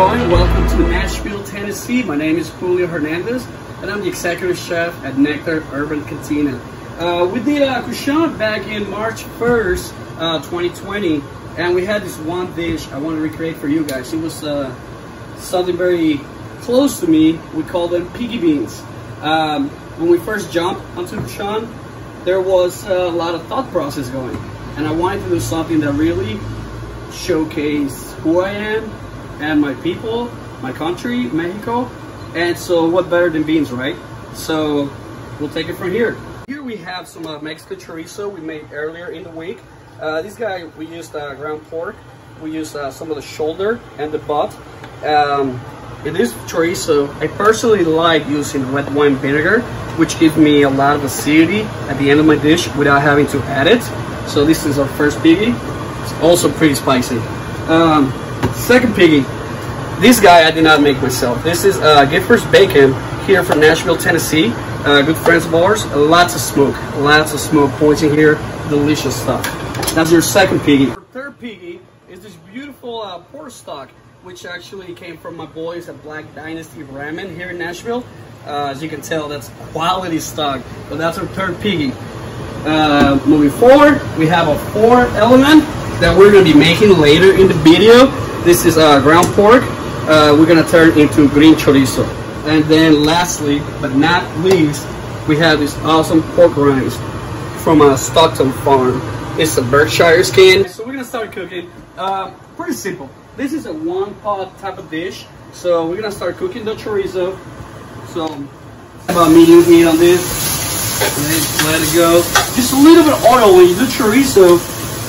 going? Welcome to Nashville, Tennessee. My name is Julio Hernandez, and I'm the executive chef at Nectar Urban Cantina. Uh, we did a Cochon back in March 1st, uh, 2020, and we had this one dish I want to recreate for you guys. It was uh, something very close to me. We call them piggy beans. Um, when we first jumped onto Cochon, there was a lot of thought process going, and I wanted to do something that really showcased who I am and my people, my country, Mexico. And so what better than beans, right? So we'll take it from here. Here we have some uh, Mexican chorizo we made earlier in the week. Uh, this guy, we used uh, ground pork. We used uh, some of the shoulder and the butt. Um, it is chorizo. I personally like using red wine vinegar, which gives me a lot of acidity at the end of my dish without having to add it. So this is our first piggy. It's also pretty spicy. Um, second piggy. This guy I did not make myself. This is uh, Gifford's Bacon here from Nashville, Tennessee. Uh, good friends of ours. Lots of smoke. Lots of smoke pointing here. Delicious stuff. That's your second piggy. Third piggy is this beautiful uh, pork stock, which actually came from my boys at Black Dynasty Ramen here in Nashville. Uh, as you can tell, that's quality stock. But that's our third piggy. Uh, moving forward, we have a four element that we're going to be making later in the video. This is uh, ground pork. Uh, we're to turn into green chorizo. And then lastly, but not least, we have this awesome pork rinds from a Stockton farm. It's a Berkshire skin. So we're to start cooking. Uh, pretty simple. This is a one pot type of dish. So we're to start cooking the chorizo. So about medium heat on this. Let it go. Just a little bit of oil when you do chorizo.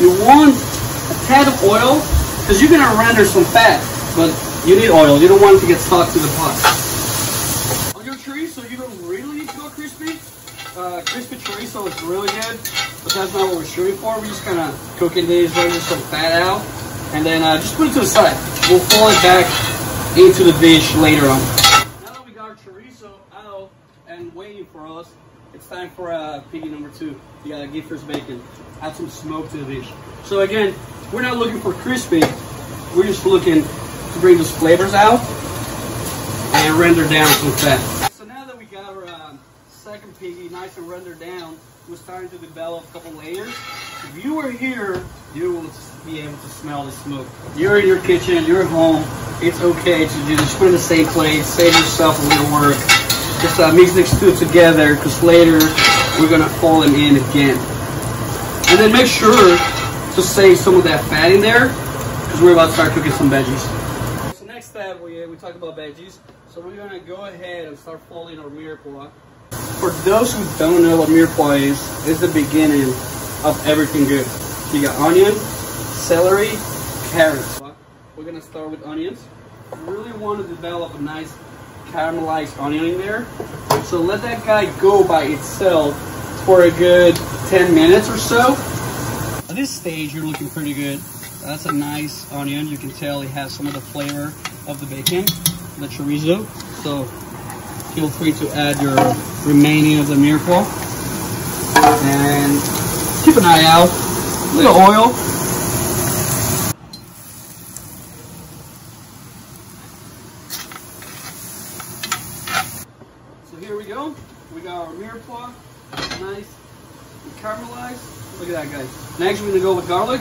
You want a tad of oil because you're gonna render some fat, but you need oil. You don't want it to get stuck to the pot. On your chorizo, you don't really need to go crispy. Uh, crispy chorizo is really good, but that's not what we're shooting for. We're just kind of cooking these, letting some fat out, and then uh, just put it to the side. We'll fold it back into the dish later on. Now that we got our chorizo out and waiting for us, it's time for uh, piggy number two. You gotta Gifford's bacon. Add some smoke to the dish. So again, we're not looking for crispy. We're just looking to bring those flavors out and render down some fat. So now that we got our um, second piggy nice and rendered down, we're starting to develop a couple layers. If you were here, you will be able to smell the smoke. You're in your kitchen, you're at home. It's okay to do this. Put in the same plate, save yourself a little work. Just uh, mix these two together because later we're gonna fold them in again. And then make sure to save some of that fat in there because we're about to start cooking some veggies. So next step, we, we talk about veggies. So we're gonna go ahead and start folding our mirepoix. For those who don't know what mirepoix is, it's the beginning of everything good. You got onion, celery, carrots. We're gonna start with onions. Really want to develop a nice caramelized onion in there. So let that guy go by itself for a good 10 minutes or so. At this stage, you're looking pretty good. That's a nice onion. You can tell it has some of the flavor of the bacon, the chorizo. So feel free to add your remaining of the mirepoix. And keep an eye out. A little oil. So here we go. We got our mirepoix. Nice caramelized. Look at that, guys. Next, we're gonna go with garlic.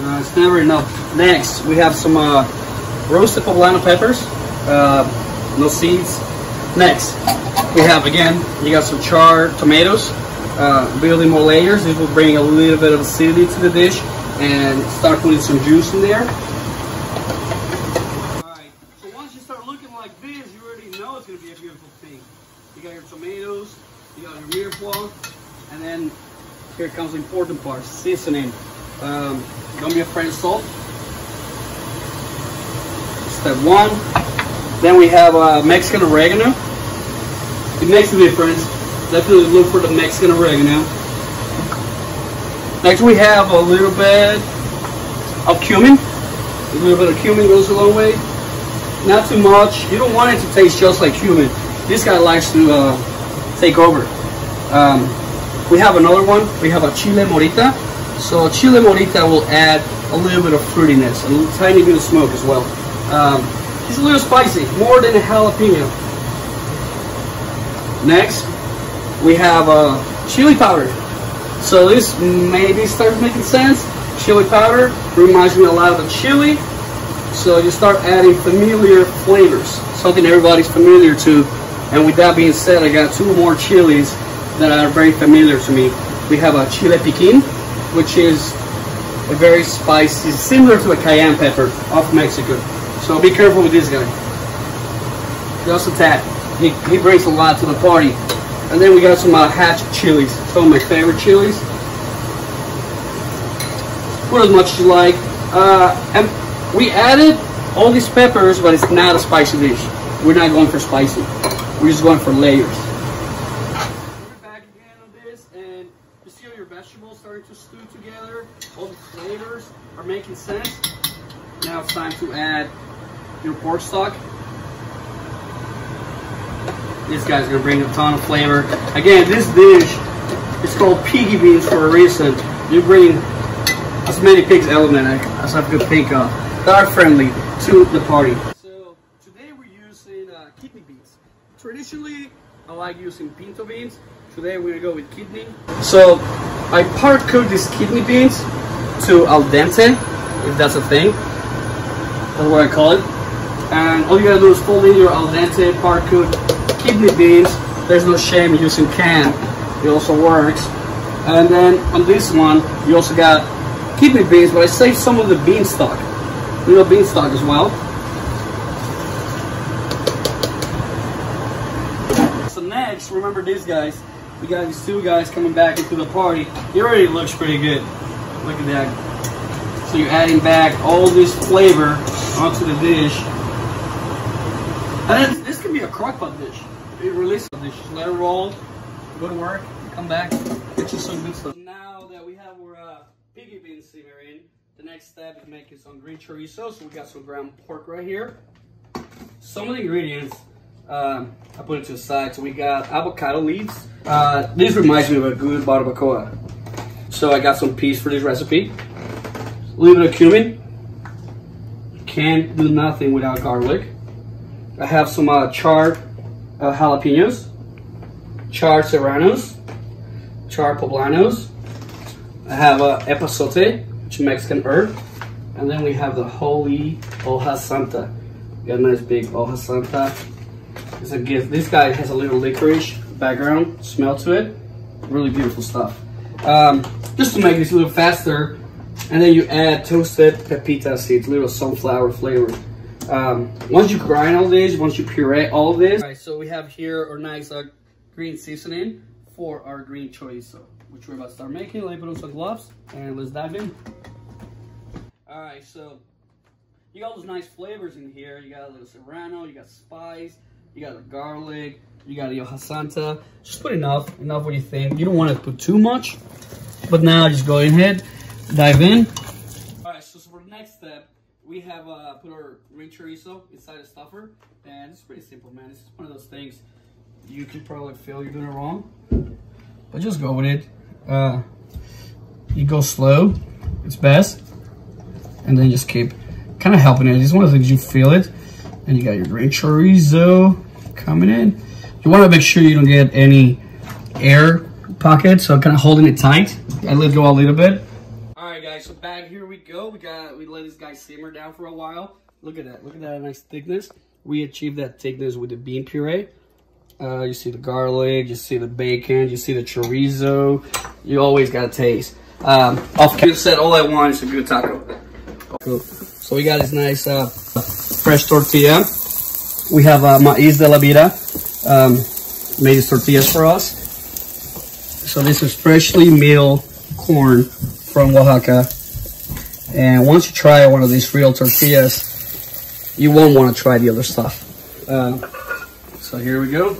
Uh, it's never enough. Next, we have some uh, roasted poblano peppers. Uh, no seeds. Next, we have again, you got some charred tomatoes. Uh, building more layers. This will bring a little bit of acidity to the dish and start putting some juice in there. Alright, so once you start looking like this, you already know it's going to be a beautiful thing. You got your tomatoes, you got your mirepoix, and then here comes the important part, seasoning. Um, don't be afraid of salt. Step one. Then we have uh, Mexican oregano. It makes a difference. Definitely look for the Mexican oregano. Next we have a little bit of cumin. A little bit of cumin goes a long way. Not too much. You don't want it to taste just like cumin. This guy likes to uh, take over. Um, we have another one. We have a chile morita. So chile morita will add a little bit of fruitiness, a little tiny bit of smoke as well. Um, it's a little spicy, more than a jalapeno. Next, we have uh, chili powder. So this maybe starts making sense. Chili powder reminds me a lot of the chili. So you start adding familiar flavors, something everybody's familiar to. And with that being said, I got two more chilies that are very familiar to me. We have a chile piquin, which is a very spicy, similar to a cayenne pepper of Mexico. So be careful with this guy. Just a tad. He, he brings a lot to the party. And then we got some uh, hatch chilies, some of my favorite chilies. Put as much as you like. Uh, and we added all these peppers, but it's not a spicy dish. We're not going for spicy. We're just going for layers. We're back again on this, and you see all your vegetables starting to stew together. All the flavors are making sense. Now it's time to add your pork stock. This guy's gonna bring a ton of flavor. Again, this dish is called piggy beans for a reason. You bring as many pigs element as I could think of that are friendly to the party. So today we're using uh, kidney beans. Traditionally, I like using pinto beans. Today we're gonna go with kidney. So I part cook these kidney beans to al dente, if that's a thing. That's what I call it. And all you gotta do is fold in your al dente cooked kidney beans. There's no shame in using canned. It also works. And then on this one, you also got kidney beans, but I saved some of the bean stock. You know bean stock as well. So next, remember these guys. We got these two guys coming back into the party. It already looks pretty good. Look at that. So you're adding back all this flavor onto the dish. And then this can be a crock pot dish. You release the dish, let it roll, go to work, come back, get you some good stuff. Now that we have our uh, piggy beans simmering, the next step is making some green chorizo. So we got some ground pork right here. Some of the ingredients, um, I put it to the side. So we got avocado leaves. Uh, this reminds me of a good barbacoa. So I got some peas for this recipe. A little bit of cumin. Can't do nothing without garlic. I have some uh, charred uh, jalapenos, charred serranos, charred poblanos. I have a uh, epazote, which is Mexican herb. And then we have the holy hoja santa. Got a nice big hoja santa. It's a gift. This guy has a little licorice background, smell to it. Really beautiful stuff. Um, just to make this a little faster, and then you add toasted pepita seeds, little sunflower flavor. Um, once you grind all this, once you puree all this. All right, so we have here our nice uh, green seasoning for our green chorizo, which we're about to start making. Let me put on some gloves and let's dive in. All right, so you got those nice flavors in here. You got a little serrano, you got spice, you got the garlic, you got the hoja santa. Just put enough, enough what you think. You don't want to put too much, but now just go ahead, dive in. All right, so, for the next step, we have uh, put our green chorizo inside a stuffer, and it's pretty simple, man. It's one of those things you can probably feel you're doing it wrong, but just go with it. Uh, you go slow, it's best, and then just keep kind of helping it. It's one of the things you feel it, and you got your green chorizo coming in. You want to make sure you don't get any air pockets, so kind of holding it tight. I let go a little bit. All right, guys, so back here we go. We got we let this guy simmer down for a while. Look at that. Look at that nice thickness. We achieved that thickness with the bean puree. Uh, you see the garlic, you see the bacon, you see the chorizo. You always got to taste. Um, off said, all I want is a good taco. Cool. So we got this nice uh, fresh tortilla. We have uh, Maiz de la Vida. Um, made these tortillas for us. So this is freshly milled corn from Oaxaca. And once you try one of these real tortillas, you won't want to try the other stuff. Um, so here we go.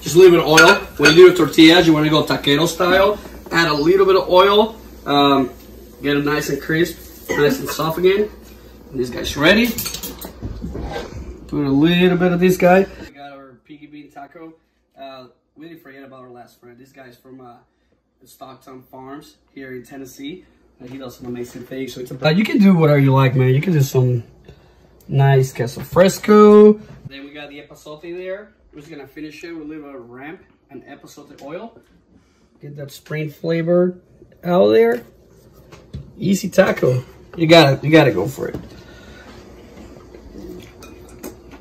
Just a little bit of oil. When you do your tortillas, you want to go taquero style. Add a little bit of oil. Um, get it nice and crisp, nice and soft again. And this guy's ready. Put a little bit of this guy. We got our piggy bean taco. Uh, we didn't forget about our last friend. This guy's from uh, Stockton Farms here in Tennessee. And he does some amazing things. So it's about, you can do whatever you like, man. You can do some nice queso fresco. Then we got the epazote there. We're just gonna finish it with a little ramp and epazote oil. Get that spring flavor out there. Easy taco. You got it. You got to go for it.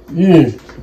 Mmm.